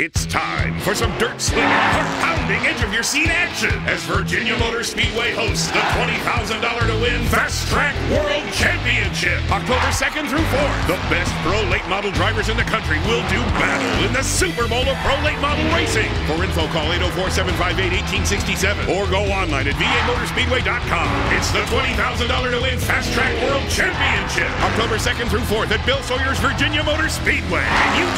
It's time for some dirt slinging, heart pounding, edge of your seat action as Virginia Motor Speedway hosts the $20,000 to win Fastrak World Championship October 2nd through 4th. The best pro late model drivers in the country will do battle in the Super Bowl of pro late model racing. For info, call 804 758 1867 or go online at vamotorspeedway.com. It's the $20,000 to win Fastrak World Championship October 2nd through 4th at Bill Sawyer's Virginia Motor Speedway. And you.